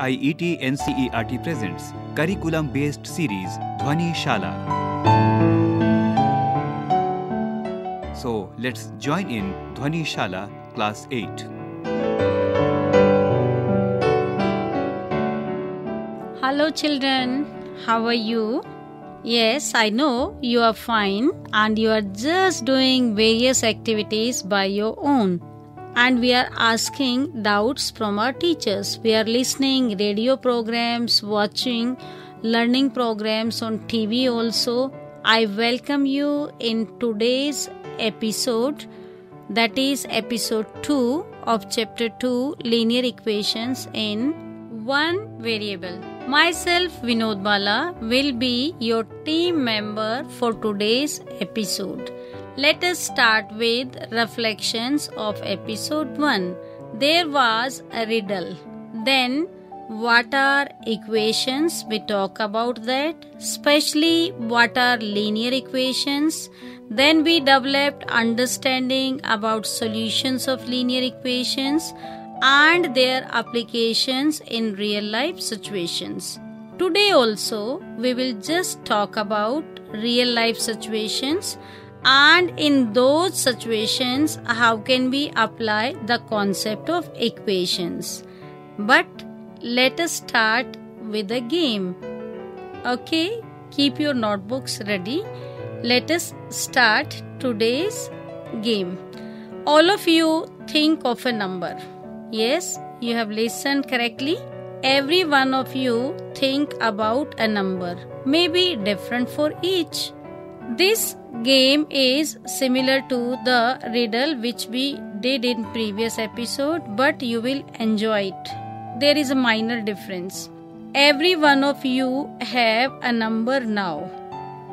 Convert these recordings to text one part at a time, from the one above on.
NCERT NCERT presents curriculum based series Dhwani Shala. So let's join in Dhwani Shala class 8. Hello, children. How are you? Yes, I know you are fine and you are just doing various activities by your own. And we are asking doubts from our teachers. We are listening radio programs, watching learning programs on TV also. I welcome you in today's episode that is episode 2 of chapter 2 linear equations in one variable. Myself, Vinod Bala, will be your team member for today's episode. Let us start with reflections of episode 1. There was a riddle. Then, what are equations? We talk about that, especially what are linear equations. Then, we developed understanding about solutions of linear equations and their applications in real life situations. Today also we will just talk about real life situations and in those situations how can we apply the concept of equations. But let us start with a game. Okay, keep your notebooks ready. Let us start today's game. All of you think of a number. Yes, you have listened correctly. Every one of you think about a number, maybe different for each. This game is similar to the riddle which we did in previous episode, but you will enjoy it. There is a minor difference. Every one of you have a number now.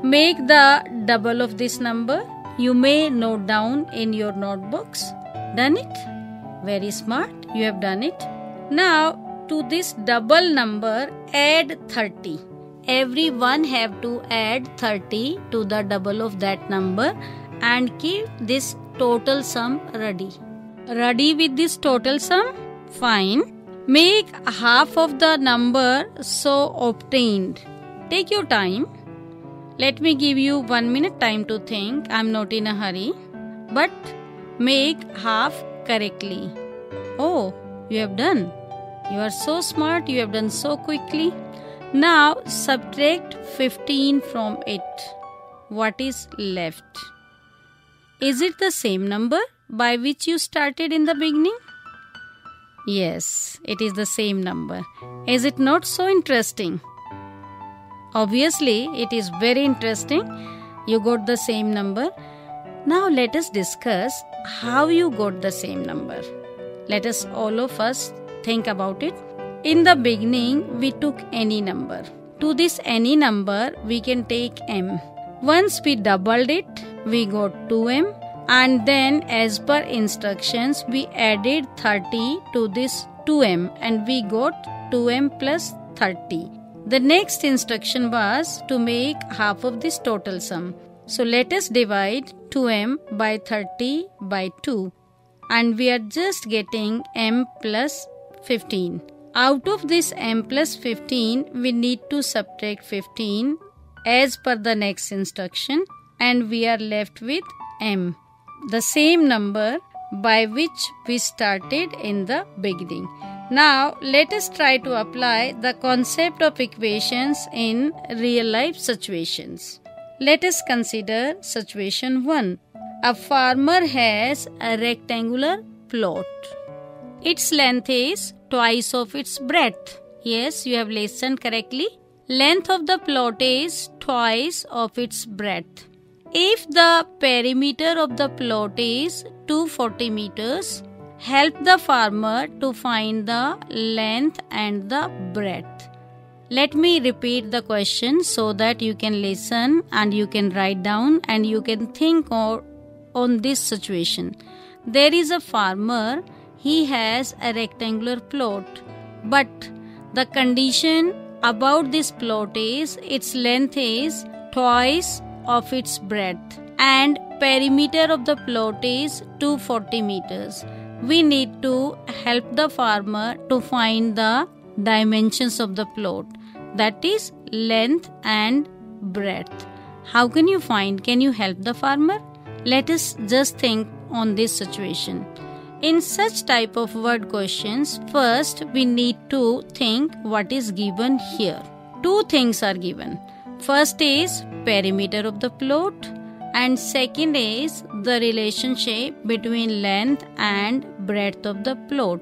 Make the double of this number. You may note down in your notebooks. Done it? Very smart, you have done it. Now, to this double number, add 30. Everyone have to add 30 to the double of that number and keep this total sum ready. Ready with this total sum? Fine. Make half of the number so obtained. Take your time. Let me give you one minute time to think. I'm not in a hurry. But make half correctly. Oh, you have done. You are so smart, you have done so quickly. Now subtract 15 from it. What is left? Is it the same number by which you started in the beginning? Yes, it is the same number. Is it not so interesting? Obviously, it is very interesting. You got the same number. Now let us discuss how you got the same number. Let us all of us think about it. In the beginning, we took any number. To this any number, we can take m. Once we doubled it, we got 2m and then as per instructions, we added 30 to this 2m and we got 2m plus 30. The next instruction was to make half of this total sum. So let us divide 2m by 30 by 2 and we are just getting m plus 15. Out of this m plus 15 we need to subtract 15 as per the next instruction and we are left with m. The same number by which we started in the beginning. Now let us try to apply the concept of equations in real life situations. Let us consider situation 1. A farmer has a rectangular plot. Its length is twice of its breadth. Yes, you have listened correctly. Length of the plot is twice of its breadth. If the perimeter of the plot is 240 meters, help the farmer to find the length and the breadth. Let me repeat the question so that you can listen and you can write down and you can think on this situation. There is a farmer, he has a rectangular plot, but the condition about this plot is its length is twice of its breadth and perimeter of the plot is 240 meters we need to help the farmer to find the dimensions of the plot that is length and breadth. How can you find? Can you help the farmer? Let us just think on this situation. In such type of word questions, first we need to think what is given here. Two things are given. First is perimeter of the plot and second is the relationship between length and breadth of the plot.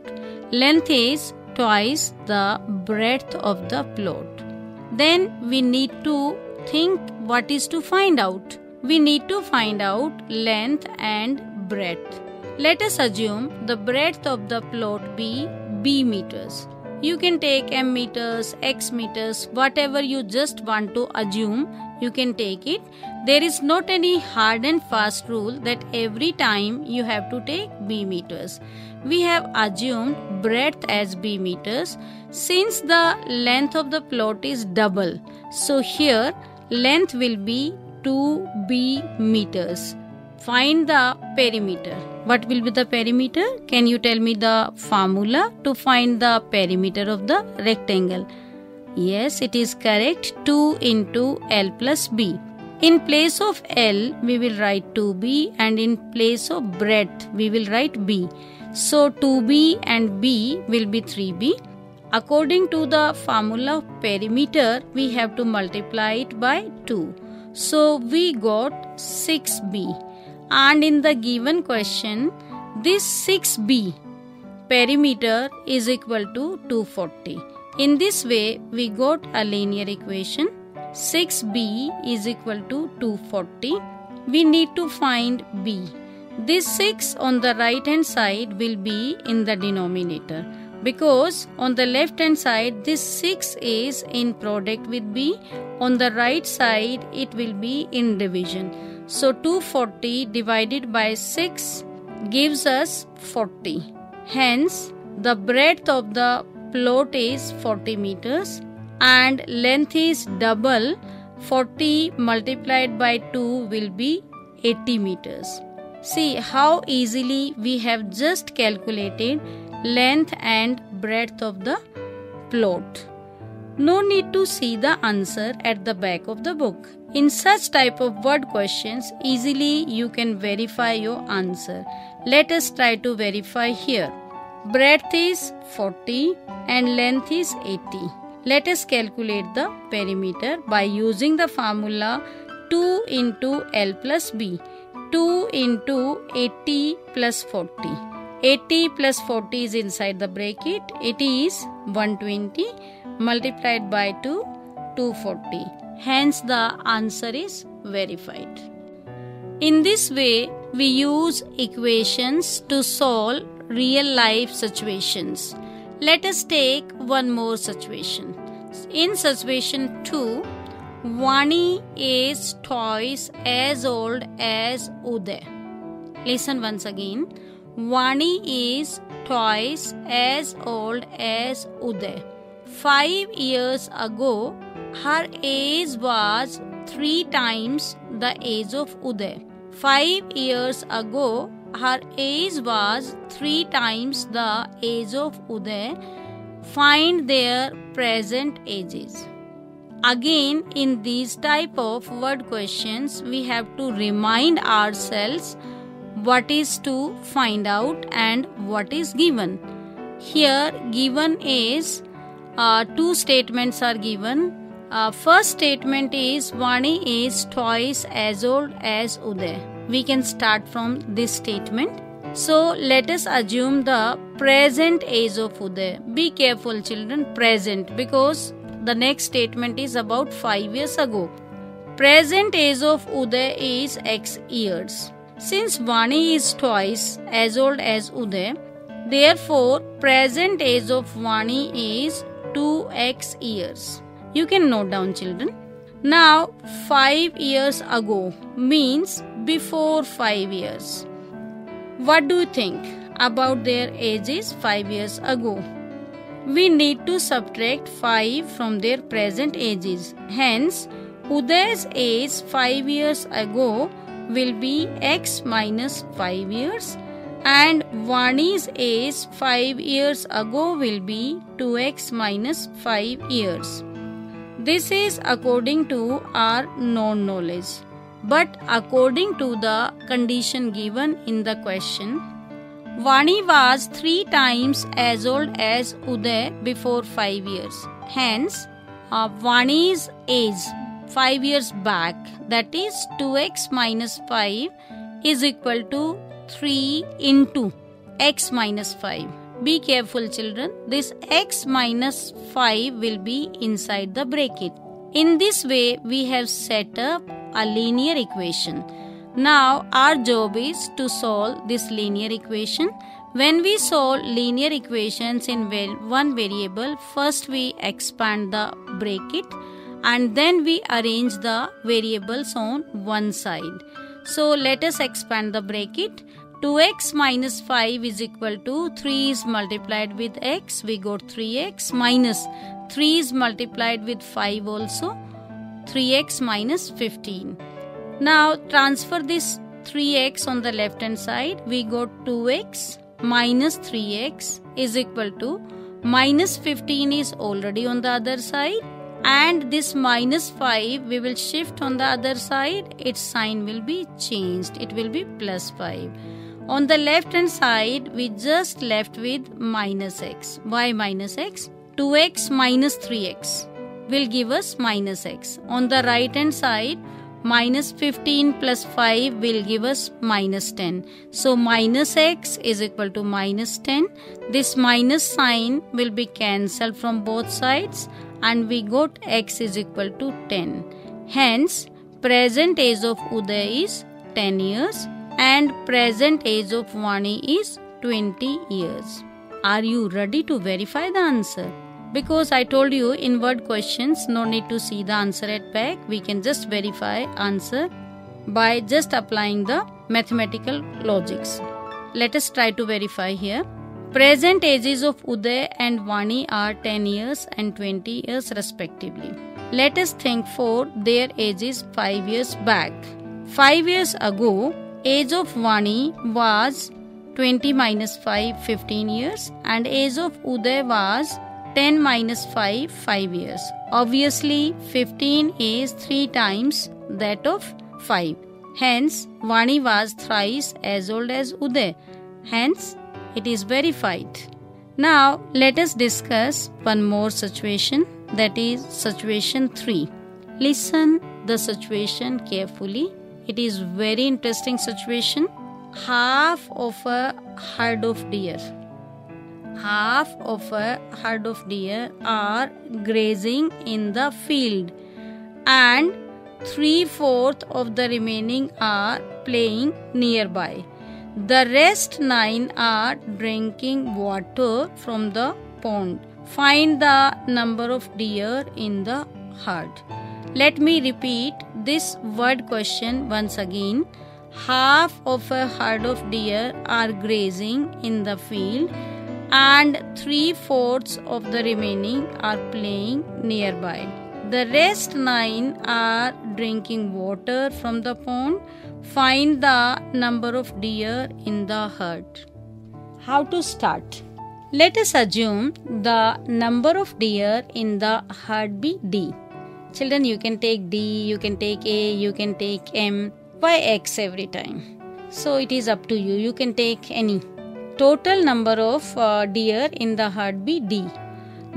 Length is twice the breadth of the plot. Then we need to think what is to find out. We need to find out length and breadth. Let us assume the breadth of the plot be b meters. You can take m meters, x meters, whatever you just want to assume, you can take it. There is not any hard and fast rule that every time you have to take b meters. We have assumed breadth as b meters since the length of the plot is double. So here length will be 2b meters. Find the perimeter. What will be the perimeter? Can you tell me the formula to find the perimeter of the rectangle? Yes, it is correct. 2 into L plus B. In place of L, we will write 2B and in place of breadth, we will write B. So 2B and B will be 3B. According to the formula of perimeter, we have to multiply it by 2. So we got 6B. And in the given question, this 6B perimeter is equal to 240. In this way, we got a linear equation 6b is equal to 240. We need to find b. This 6 on the right hand side will be in the denominator because on the left hand side this 6 is in product with b on the right side it will be in division so 240 divided by 6 gives us 40 hence the breadth of the plot is 40 meters and length is double. 40 multiplied by 2 will be 80 meters. See how easily we have just calculated length and breadth of the plot. No need to see the answer at the back of the book. In such type of word questions, easily you can verify your answer. Let us try to verify here. Breadth is 40 and length is 80. Let us calculate the perimeter by using the formula 2 into L plus B. 2 into 80 plus 40. 80 plus 40 is inside the bracket. It is 120 multiplied by 2, 240. Hence the answer is verified. In this way, we use equations to solve real life situations. Let us take one more situation. In situation 2, Vani is twice as old as Uday. Listen once again. Vani is twice as old as Uday. Five years ago, her age was three times the age of Uday. Five years ago, her age was three times the age of Uday. Find their present ages. Again, in these type of word questions, we have to remind ourselves what is to find out and what is given. Here, given is uh, two statements are given. Uh, first statement is Vani is twice as old as Uday. We can start from this statement. So let us assume the present age of Uday. Be careful, children, present because the next statement is about 5 years ago. Present age of Uday is X years. Since Vani is twice as old as Uday, therefore present age of Vani is 2x years. You can note down children. Now 5 years ago means before 5 years. What do you think about their ages 5 years ago? We need to subtract 5 from their present ages. Hence, Uday's age 5 years ago will be x minus 5 years and Vani's age 5 years ago will be 2x minus 5 years. This is according to our known knowledge. But according to the condition given in the question, Vani was three times as old as Uday before five years. Hence, uh, Vani's age five years back, that is 2x minus 5, is equal to 3 into x minus 5. Be careful, children. This x minus 5 will be inside the bracket. In this way, we have set up a linear equation. Now our job is to solve this linear equation. When we solve linear equations in one variable, first we expand the bracket and then we arrange the variables on one side. So let us expand the bracket. 2x minus 5 is equal to 3 is multiplied with x. We got 3x minus 3 is multiplied with 5 also. 3x minus 15. Now transfer this 3x on the left hand side. We got 2x minus 3x is equal to minus 15 is already on the other side and this minus 5 we will shift on the other side. Its sign will be changed. It will be plus 5 on the left hand side we just left with minus x. Why minus x? 2x minus 3x will give us minus x. On the right hand side minus 15 plus 5 will give us minus 10. So minus x is equal to minus 10. This minus sign will be cancelled from both sides and we got x is equal to 10. Hence, present age of Uday is 10 years and present age of Vani is 20 years. Are you ready to verify the answer? because I told you in word questions no need to see the answer at back we can just verify answer by just applying the mathematical logics. Let us try to verify here. Present ages of Uday and Vani are 10 years and 20 years respectively. Let us think for their ages 5 years back. 5 years ago, age of Vani was 20 minus 5 15 years and age of Uday was 10 minus 5, 5 years. Obviously, 15 is 3 times that of 5. Hence, Vani was thrice as old as Uday. Hence, it is verified. Now, let us discuss one more situation that is situation 3. Listen the situation carefully. It is very interesting situation. Half of a herd of deer half of a herd of deer are grazing in the field and three fourths of the remaining are playing nearby. The rest nine are drinking water from the pond. Find the number of deer in the herd. Let me repeat this word question once again. Half of a herd of deer are grazing in the field and three fourths of the remaining are playing nearby. The rest nine are drinking water from the pond. Find the number of deer in the herd. How to start? Let us assume the number of deer in the herd be D. Children, you can take D, you can take A, you can take M. Why X every time? So it is up to you. You can take any total number of uh, deer in the herd be D.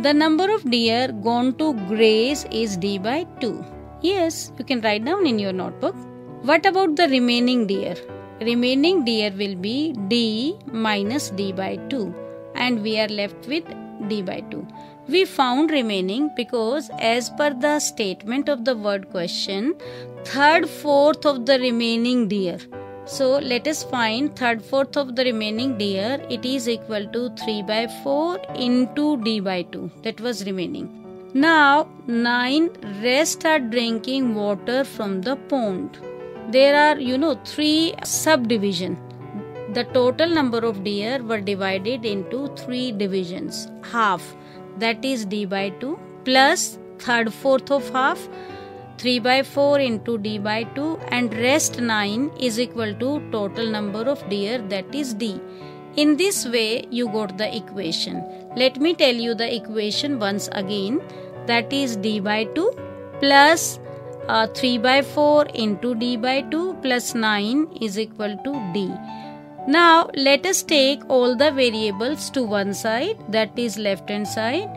The number of deer gone to graze is D by 2. Yes, you can write down in your notebook. What about the remaining deer? Remaining deer will be D minus D by 2 and we are left with D by 2. We found remaining because as per the statement of the word question, third fourth of the remaining deer so let us find third fourth of the remaining deer. It is equal to 3 by 4 into d by 2. That was remaining. Now 9 rest are drinking water from the pond. There are you know 3 subdivision. The total number of deer were divided into 3 divisions. Half that is d by 2 plus third fourth of half 3 by 4 into d by 2 and rest 9 is equal to total number of deer that is d. In this way you got the equation. Let me tell you the equation once again that is d by 2 plus uh, 3 by 4 into d by 2 plus 9 is equal to d. Now let us take all the variables to one side that is left hand side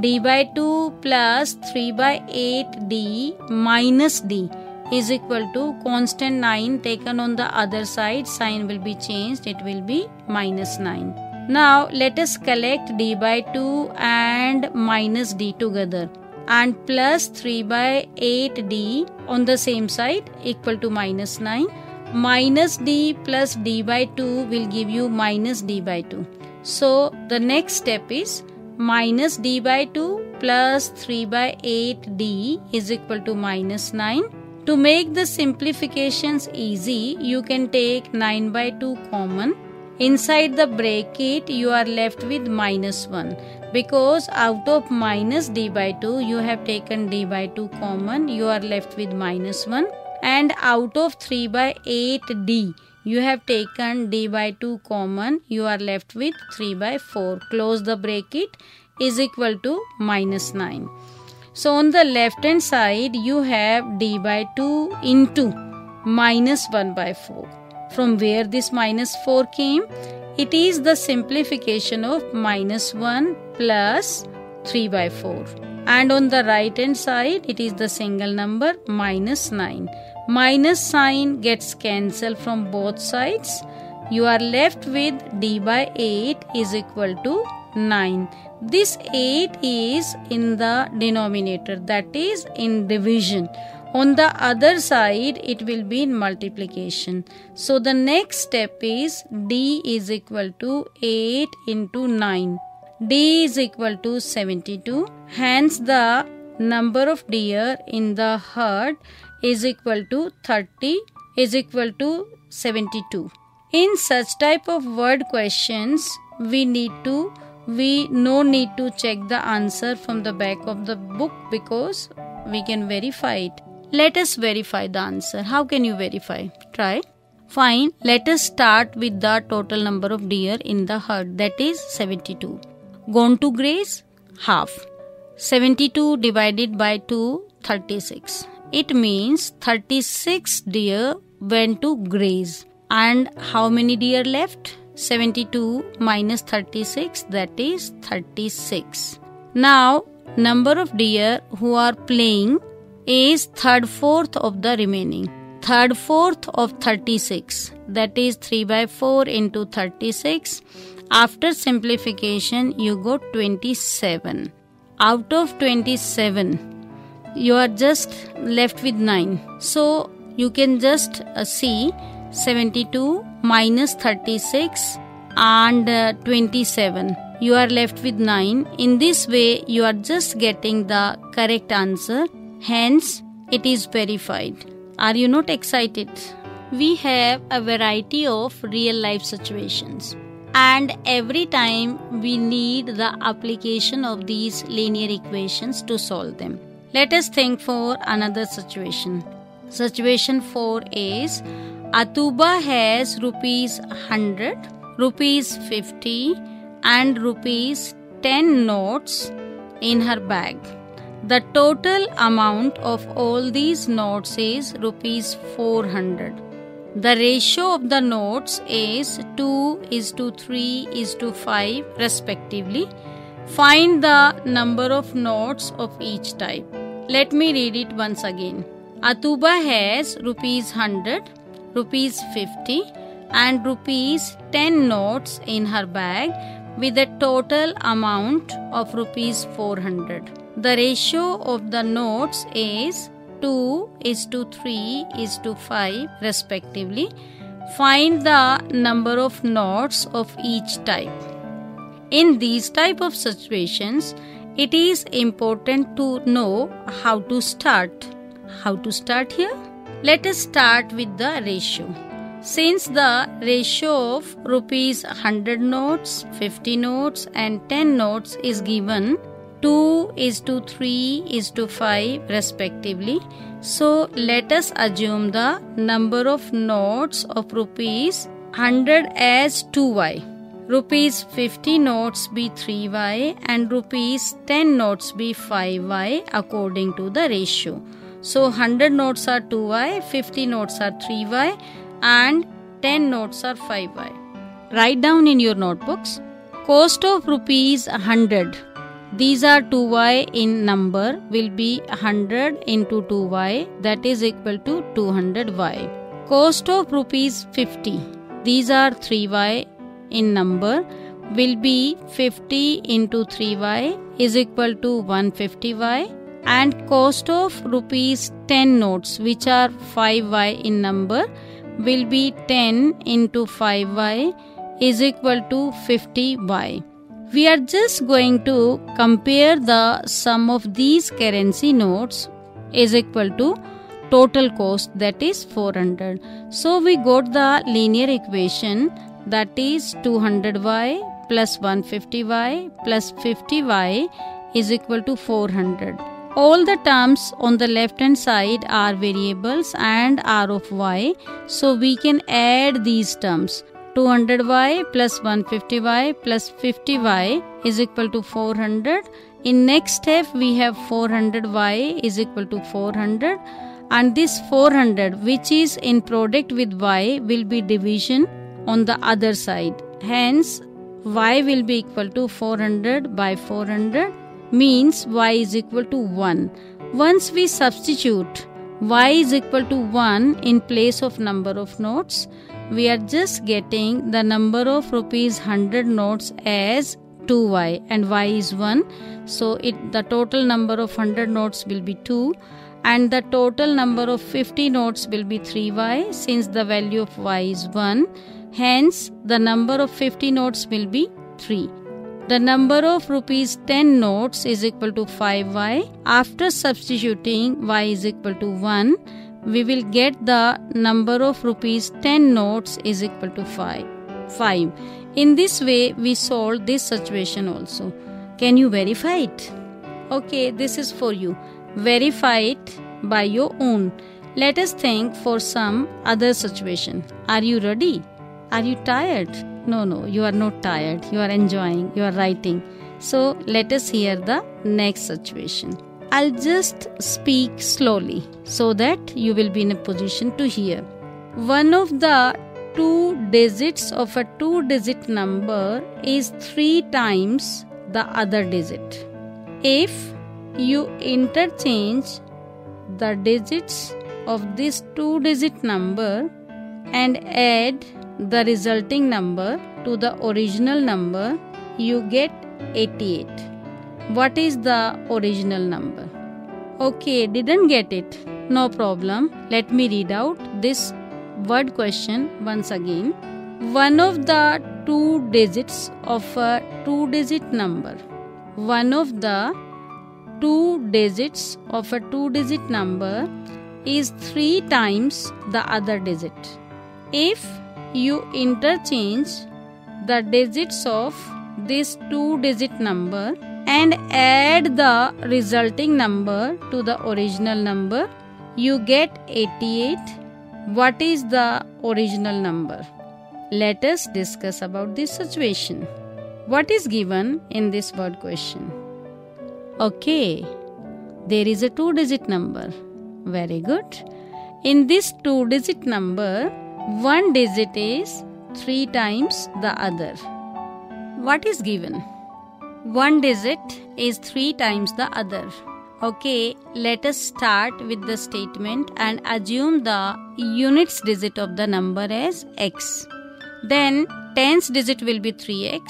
d by 2 plus 3 by 8 d minus d is equal to constant 9 taken on the other side. Sign will be changed. It will be minus 9 now let us collect d by 2 and minus d together and plus 3 by 8d on the same side equal to minus 9 minus d plus d by 2 will give you minus d by 2 so the next step is minus d by 2 plus 3 by 8d is equal to minus 9 to make the simplifications easy, you can take 9 by 2 common. Inside the bracket, you are left with minus 1 because out of minus d by 2, you have taken d by 2 common, you are left with minus 1 and out of 3 by 8d, you have taken d by 2 common, you are left with 3 by 4. Close the bracket is equal to minus 9. So on the left hand side you have d by 2 into minus 1 by 4. From where this minus 4 came? It is the simplification of minus 1 plus 3 by 4. And on the right hand side it is the single number minus 9. Minus sign gets cancelled from both sides. You are left with d by 8 is equal to 9 this 8 is in the denominator that is in division. On the other side it will be in multiplication. So the next step is d is equal to 8 into 9 d is equal to 72 hence the number of deer in the herd is equal to 30 is equal to 72 in such type of word questions we need to we no need to check the answer from the back of the book because we can verify it. Let us verify the answer. How can you verify? Try. Fine. Let us start with the total number of deer in the herd that is 72. Gone to graze? Half. 72 divided by 2 36. It means 36 deer went to graze. And how many deer left? 72 minus 36 that is 36. Now number of deer who are playing is third fourth of the remaining. Third fourth of 36 that is 3 by 4 into 36. After simplification you got 27. Out of 27 you are just left with 9. So you can just uh, see 72 minus 36 and uh, 27 you are left with 9 in this way you are just getting the correct answer. Hence it is verified. Are you not excited? We have a variety of real life situations. And every time we need the application of these linear equations to solve them let us think for another situation situation 4 is Atuba has rupees 100, rupees 50 and rupees 10 notes in her bag. The total amount of all these notes is rupees 400. The ratio of the notes is 2 is to 3 is to 5 respectively. Find the number of notes of each type. Let me read it once again. Atuba has rupees 100, rupees 50 and rupees 10 notes in her bag with a total amount of rupees 400. The ratio of the notes is 2 is to 3 is to 5 respectively. Find the number of notes of each type. In these type of situations, it is important to know how to start. How to start here? Let us start with the ratio. Since the ratio of rupees 100 notes, 50 notes and 10 notes is given, 2 is to 3 is to 5 respectively. So let us assume the number of notes of rupees 100 as 2y. Rupees 50 notes be 3y and rupees 10 notes be 5y according to the ratio. So 100 notes are 2y, 50 notes are 3y and 10 notes are 5y. Write down in your notebooks. Cost of rupees 100 these are 2y in number will be 100 into 2y that is equal to 200y. Cost of rupees 50 these are 3y in number will be 50 into 3y is equal to 150y and cost of rupees 10 notes which are 5y in number will be 10 into 5y is equal to 50y. We are just going to compare the sum of these currency notes is equal to total cost that is 400. So we got the linear equation that is 200y plus 150y plus 50y is equal to 400. All the terms on the left hand side are variables and are of y. So we can add these terms. 200y plus 150y plus 50y is equal to 400. In next step we have 400y is equal to 400 and this 400 which is in product with y will be division on the other side. Hence, y will be equal to 400 by 400 means y is equal to 1. Once we substitute y is equal to 1 in place of number of notes, we are just getting the number of rupees 100 notes as 2y and y is 1 so it the total number of 100 notes will be 2 and the total number of 50 notes will be 3y since the value of y is 1 Hence, the number of 50 notes will be 3. The number of rupees 10 notes is equal to 5y. After substituting y is equal to 1, we will get the number of rupees 10 notes is equal to 5. 5. In this way, we solve this situation also. Can you verify it? Okay, this is for you. Verify it by your own. Let us think for some other situation. Are you ready? Are you tired? No, no, you are not tired. You are enjoying, you are writing. So let us hear the next situation. I'll just speak slowly so that you will be in a position to hear. One of the two digits of a two digit number is three times the other digit. If you interchange the digits of this two digit number and add the resulting number to the original number, you get 88. What is the original number? Okay, didn't get it. No problem. Let me read out this word question once again. One of the two digits of a two digit number. One of the two digits of a two digit number is three times the other digit. If you interchange the digits of this two digit number and add the resulting number to the original number you get 88 what is the original number? Let us discuss about this situation. What is given in this word question? Okay there is a two digit number. Very good. In this two digit number one digit is 3 times the other. What is given? One digit is 3 times the other. Okay, let us start with the statement and assume the units digit of the number as x. Then tens digit will be 3x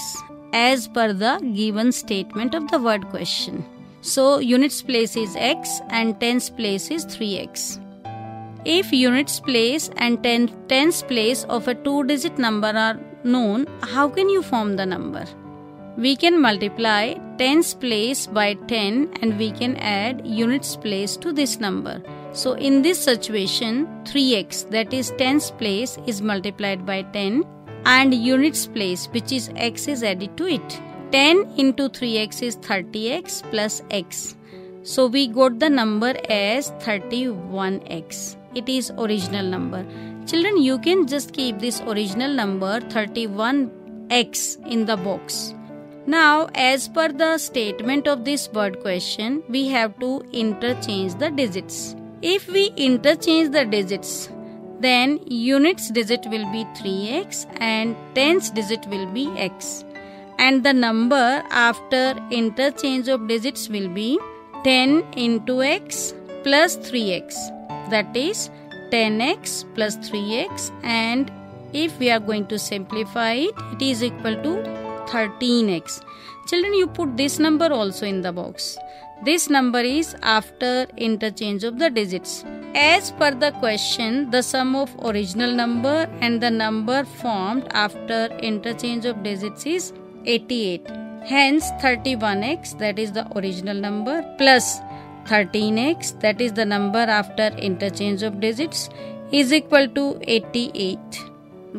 as per the given statement of the word question. So units place is x and tens place is 3x. If units place and ten, tens place of a two digit number are known, how can you form the number? We can multiply tens place by 10 and we can add units place to this number. So in this situation 3x that is tens place is multiplied by 10 and units place which is x is added to it. 10 into 3x is 30x plus x. So we got the number as 31x. It is original number. Children, you can just keep this original number 31x in the box. Now, as per the statement of this word question, we have to interchange the digits. If we interchange the digits, then units digit will be 3x and tens digit will be x. And the number after interchange of digits will be 10 into x plus 3x. That is 10x plus 3x and if we are going to simplify it, it is equal to 13x. Children, you put this number also in the box. This number is after interchange of the digits. As per the question, the sum of original number and the number formed after interchange of digits is 88. Hence 31x that is the original number plus 13x that is the number after interchange of digits is equal to 88.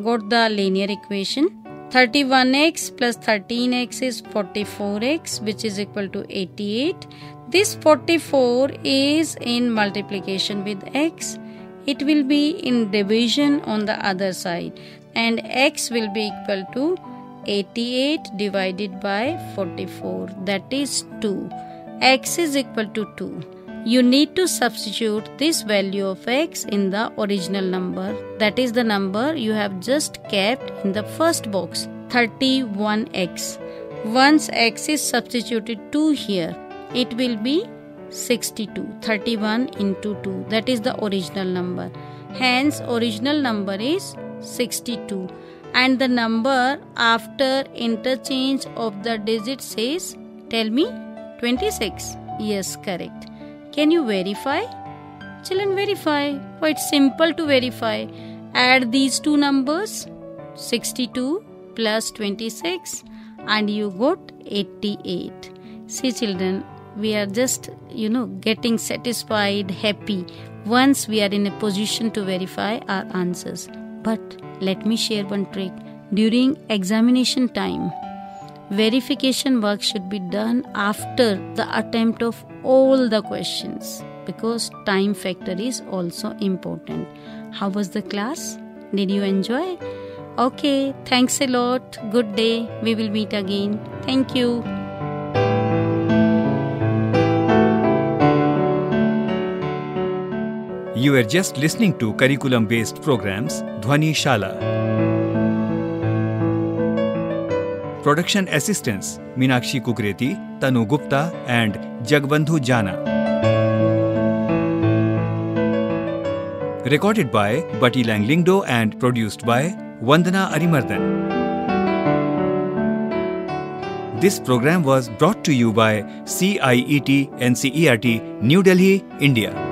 Got the linear equation. 31x plus 13x is 44x which is equal to 88. This 44 is in multiplication with x. It will be in division on the other side and x will be equal to 88 divided by 44 that is 2. X is equal to 2 you need to substitute this value of x in the original number. That is the number you have just kept in the first box 31x once x is substituted 2 here it will be 62 31 into 2 that is the original number. Hence original number is 62 and the number after interchange of the digits is tell me 26 yes correct can you verify? Children, verify. Quite simple to verify. Add these two numbers 62 plus 26 and you got 88. See, children, we are just, you know, getting satisfied, happy once we are in a position to verify our answers. But let me share one trick. During examination time, verification work should be done after the attempt of all the questions because time factor is also important. How was the class? Did you enjoy? Okay thanks a lot. Good day. We will meet again. Thank you. You are just listening to curriculum based programs Dhwani Shala. Production assistants Meenakshi Kukreti, Tanu Gupta, and Jagbandhu Jana. Recorded by Bati Langlingdo and produced by Vandana Arimardan. This program was brought to you by CIET NCERT New Delhi, India.